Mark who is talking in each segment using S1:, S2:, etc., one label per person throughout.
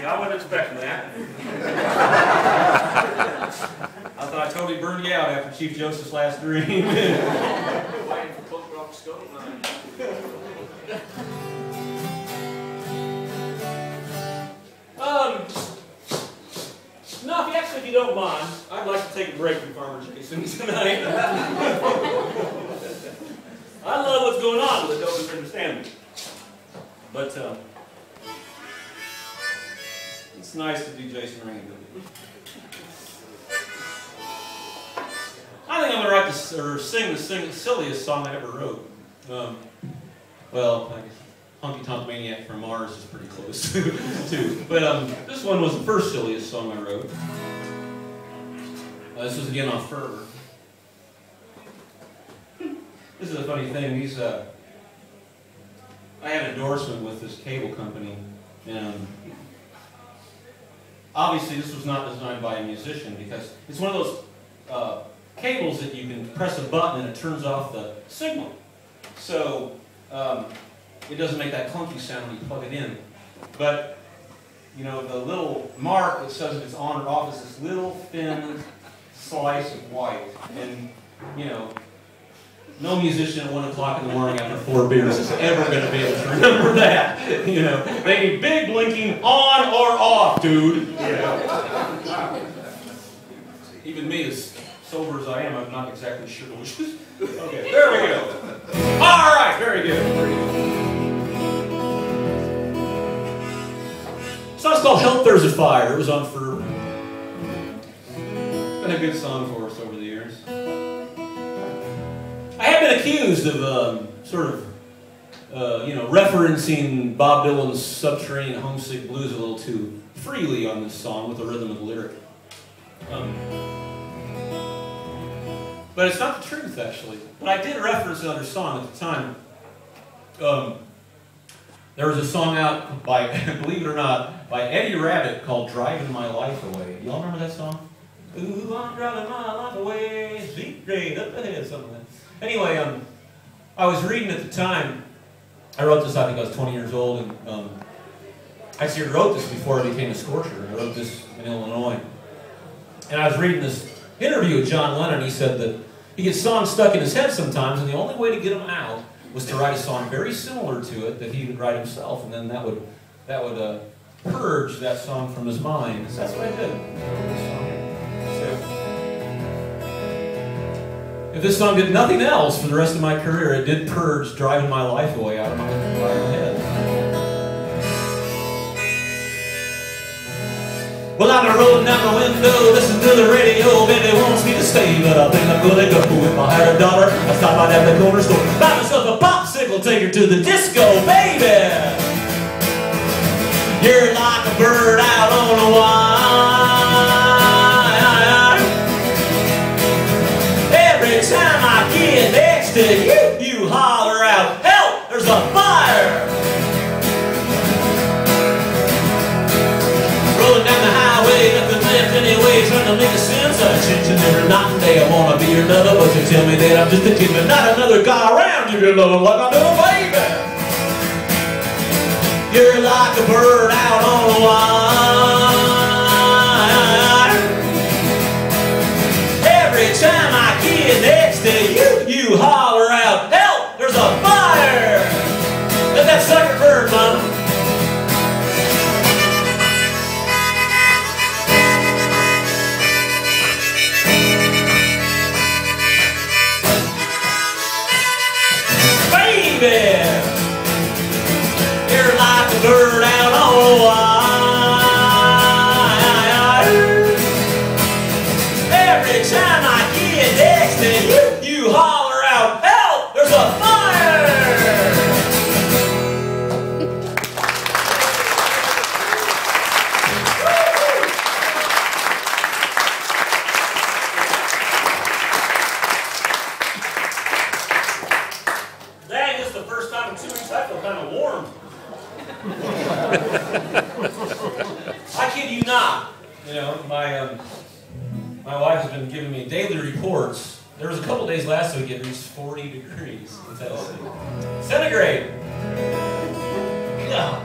S1: Yeah, I wasn't expecting that. I thought I totally burned you out after Chief Joseph's last dream.
S2: Waiting for rock
S1: um, no, if you actually, if you don't mind, I'd like to take a break from Farmer Jason tonight. I love what's going on with Dover River family. But, um, it's nice to do Jason Rain. I think I'm to write this, or sing the sing, silliest song I ever wrote. Um, well, I guess Honky Tonk Maniac from Mars is pretty close, too. But um, this one was the first silliest song I wrote. Uh, this was again on Fervor. This is a funny thing. These, uh, I had an endorsement with this cable company, and obviously this was not designed by a musician because it's one of those uh, cables that you can press a button and it turns off the signal. So um, it doesn't make that clunky sound when you plug it in. But you know the little mark that says if it's on or off is this little thin slice of white, and you know no musician at 1 o'clock in the morning after four beers is ever going to be able to remember that. You know, they need big blinking on or off, dude. You know. Even me, as sober as I am, I'm not exactly sure which is. Okay, there we go. All right, very good. Very good. Song's called Help There's a Fire. It was on for. It's been a good song for been accused of um, sort of, uh, you know, referencing Bob Dylan's Subterranean Homesick Blues a little too freely on this song with the rhythm of the lyric. Um, but it's not the truth, actually. But I did reference another song at the time. Um, there was a song out by, believe it or not, by Eddie Rabbitt called Driving My Life Away. Y'all remember that song? Ooh, I'm driving my life away, deep grade up ahead, something like that. Anyway, um, I was reading at the time, I wrote this, I think I was 20 years old, and um, I actually wrote this before I became a scorcher. I wrote this in Illinois. And I was reading this interview with John Lennon. He said that he gets songs stuck in his head sometimes, and the only way to get them out was to write a song very similar to it that he would write himself, and then that would that would uh, purge that song from his mind. So that's what I did. If this song did nothing else for the rest of my career, it did purge driving my life away out of my, out head. Well, I'm rolling down my window, listening to the radio. Baby wants me to stay, but I think I'm gonna go. If I had a dollar, I'd stop by at the corner store, buy myself a popsicle, take her to the disco, baby. You're like a bird out on a wire. To make a sense of changing every night and day. I wanna be your lover, but you tell me that I'm just a kid, but not another guy around you love him like I do, baby. You're like a bird out on a wire. Every time I get next to you, you holler out, help, there's a fire. Let that sucker burn, mama. Reports. There was a couple days last week it reached 40 degrees in Tennessee. Centigrade. Yeah.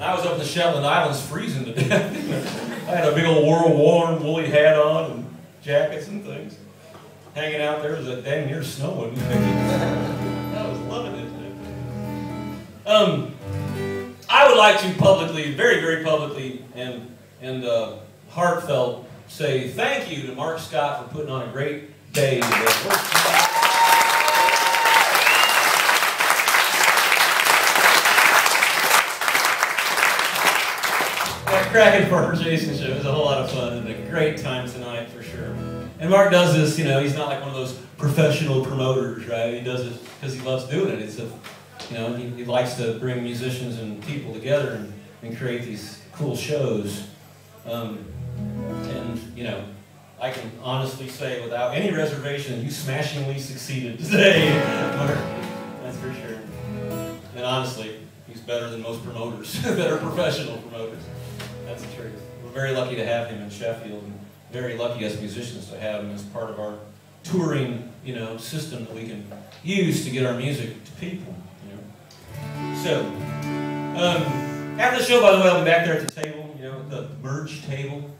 S1: I was up in the Shetland Islands freezing to death. I had a big old World War woolly hat on and jackets and things. Hanging out there, was a dang near snowing. I was loving it. Um, I would like to publicly, very, very publicly, and and uh, heartfelt say thank you to Mark Scott for putting on a great day today. cracking Farmer Jason show. It was a whole lot of fun and a great time tonight for sure. And Mark does this, you know, he's not like one of those professional promoters, right? He does it because he loves doing it. It's a, you know, he, he likes to bring musicians and people together and, and create these cool shows. Um, and, you know, I can honestly say without any reservation, you smashingly succeeded today, That's for sure. And honestly, he's better than most promoters better professional promoters. That's the truth. We're very lucky to have him in Sheffield, and very lucky as musicians to have him as part of our touring, you know, system that we can use to get our music to people. You know. So, um, after the show, by the way, I'll be back there at the table, you know, the merge table.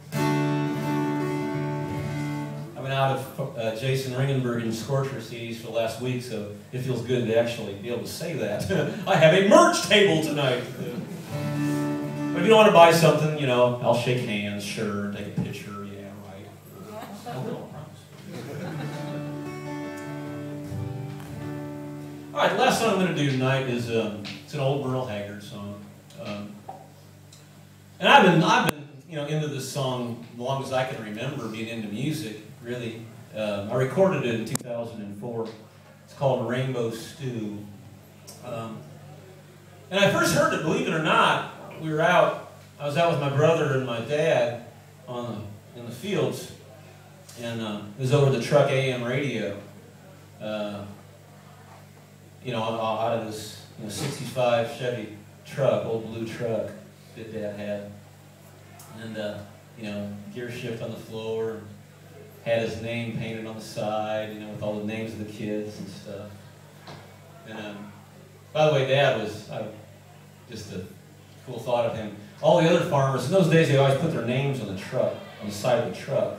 S1: I've been out of uh, Jason Ringenberg and Scorcher CDs for the last week, so it feels good to actually be able to say that. I have a merch table tonight. But if you don't want to buy something, you know, I'll shake hands, sure, take a picture, yeah, right. I will, promise. All right, the last song I'm going to do tonight is um, it's an old Merle Haggard song, um, and I've been I've been you know into this song as long as I can remember being into music. Really, um, I recorded it in 2004. It's called Rainbow Stew. Um, and I first heard it, believe it or not, we were out, I was out with my brother and my dad on the, in the fields, and uh, it was over the truck AM radio. Uh, you know, out of this you know, 65 Chevy truck, old blue truck that dad had. And, uh, you know, gear shift on the floor, had his name painted on the side, you know, with all the names of the kids and stuff. And, um, by the way, Dad was uh, just a cool thought of him. All the other farmers, in those days, they always put their names on the truck, on the side of the truck.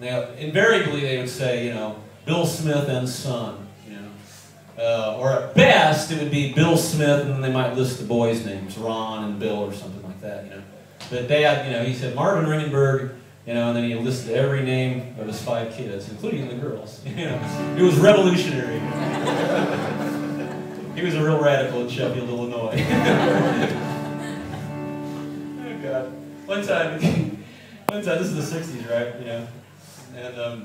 S1: Now, invariably, they would say, you know, Bill Smith and Son, you know. Uh, or at best, it would be Bill Smith, and then they might list the boys' names, Ron and Bill or something like that, you know. But Dad, you know, he said Marvin Ringenberg, you know, and then he listed every name of his five kids, including the girls. You know, it was revolutionary. he was a real radical in Sheffield, Illinois. Oh God. One time, one time, this is the 60s, right? You know, and um,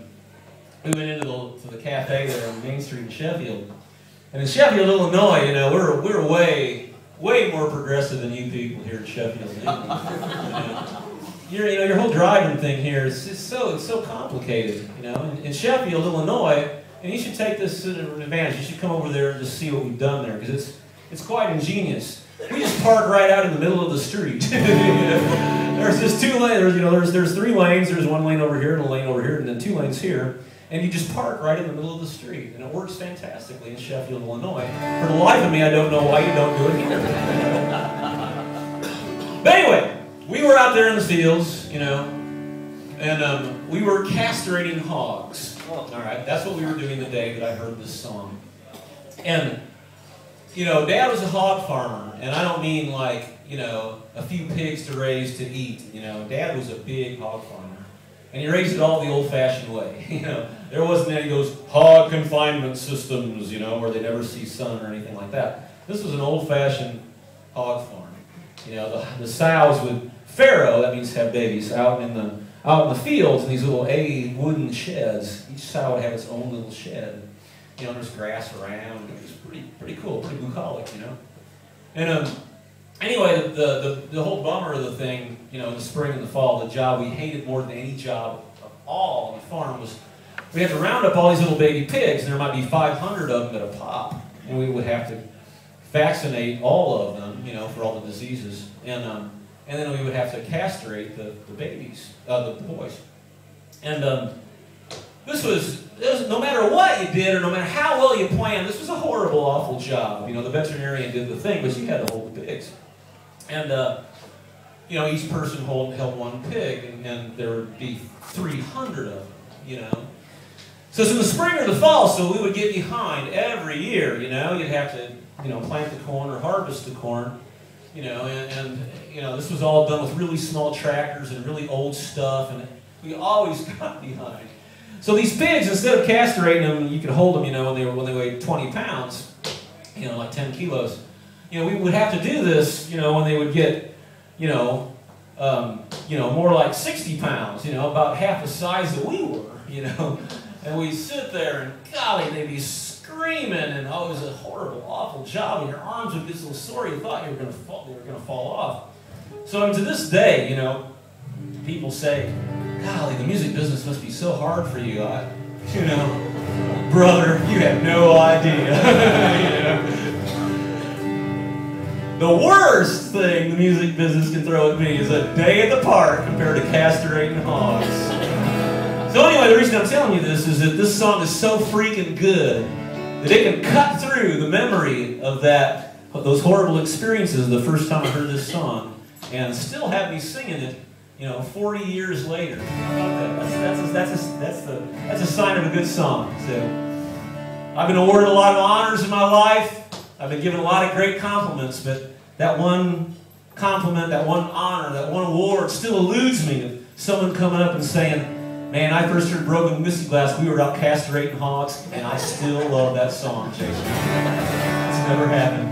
S1: we went into the, to the cafe there on Main Street in Sheffield. And in Sheffield, Illinois, you know, we're, we're way, way more progressive than you people here in Sheffield. you know, your, you know, your whole driving thing here is just so, it's so complicated, you know. In, in Sheffield, Illinois, and you should take this to an advantage. You should come over there and just see what we've done there, because it's, it's quite ingenious. We just park right out in the middle of the street. there's just two lanes, you know, there's, there's three lanes. There's one lane over here and a lane over here, and then two lanes here. And you just park right in the middle of the street. And it works fantastically in Sheffield, Illinois. For the life of me, I don't know why you don't do it either. but anyway, we were out there in the fields, you know, and um, we were castrating hogs. All right, that's what we were doing the day that I heard this song. And you know, Dad was a hog farmer, and I don't mean like, you know, a few pigs to raise to eat. You know, Dad was a big hog farmer. And he raised it all the old-fashioned way. You know, there wasn't any of those hog confinement systems, you know, where they never see sun or anything like that. This was an old-fashioned hog farm. You know, the, the sows would farrow, that means have babies, out in the out in the fields in these little A wooden sheds. Each sow would have its own little shed. You know, there's grass around. It was pretty, pretty cool, pretty bucolic, you know. And um, anyway, the, the, the whole bummer of the thing, you know, in the spring and the fall, the job we hated more than any job of all on the farm was we had to round up all these little baby pigs, and there might be 500 of them at a pop, and we would have to vaccinate all of them, you know, for all the diseases, and um, and then we would have to castrate the, the babies, uh, the, boys, and um, this was, this was, no matter what you did or no matter how well you planned, this was a horrible, awful job. You know, the veterinarian did the thing, but you had to hold the pigs. And, uh, you know, each person held one pig, and, and there would be 300 of them, you know. So it's in the spring or the fall, so we would get behind every year, you know. You'd have to, you know, plant the corn or harvest the corn, you know, and, and you know, this was all done with really small tractors and really old stuff, and we always got behind. So these pigs, instead of castrating them, you could hold them, you know, when they were when they weighed 20 pounds, you know, like 10 kilos. You know, we would have to do this, you know, when they would get, you know, um, you know, more like 60 pounds, you know, about half the size that we were, you know. And we'd sit there and golly, they'd be screaming and oh, it was a horrible, awful job. And your arms would get so sore you thought you were gonna fall, they were gonna fall off. So and to this day, you know, people say, golly, the music business must be so hard for you. I, uh, you know, brother, you have no idea. you know? The worst thing the music business can throw at me is a day at the park compared to castrating hogs. So anyway, the reason I'm telling you this is that this song is so freaking good that it can cut through the memory of that of those horrible experiences the first time I heard this song and still have me singing it, you know, 40 years later. That? That's, that's, a, that's, a, that's, the, that's a sign of a good song. So I've been awarded a lot of honors in my life. I've been given a lot of great compliments, but that one compliment, that one honor, that one award still eludes me of someone coming up and saying, Man, I first heard Broken Whiskey Glass, we were out castrating hogs, and I still love that song, Jason. It's never happened.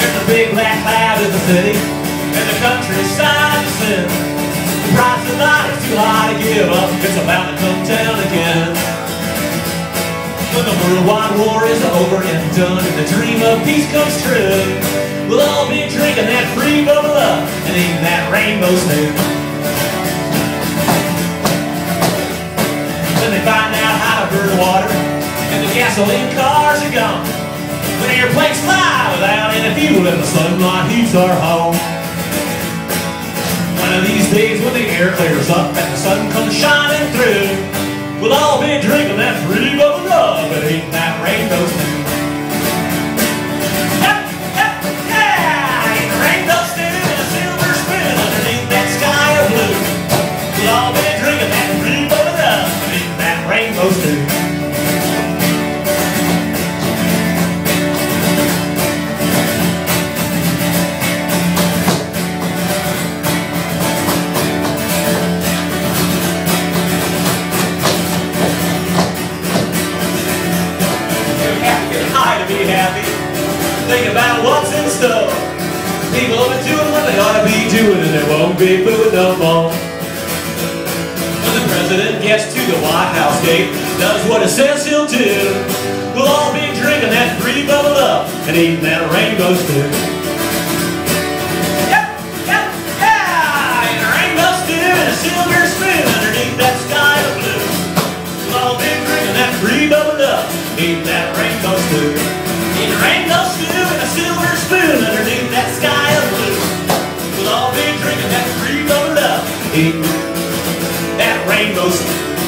S1: There's a big black cloud in the city, and the countryside is thin. The price of life is too high to give up, it's about to come down again. When the worldwide war is over and done, and the dream of peace comes true, we'll all be drinking that free bubble up and eating that rainbow stew. When they find out how to burn water, and the gasoline cars are gone. When airplanes fly without any fuel and the sunlight heats our home. One of these days when the air clears up and the sun comes shining through, we'll all be drinking that free bubble love and eating that rainbow stew. Gets to the White House gate, does what it says he'll do. We'll all be drinking that free bubble up and eating that rainbow stew. Yep, yep, yeah! And a rainbow stew and a silver spoon underneath that sky of blue. We'll all be drinking that free bubble up, eating that rainbow stew. Eating rainbow stew and a silver spoon underneath that sky of blue. We'll all be drinking that free bubble up, eating that rainbow stew.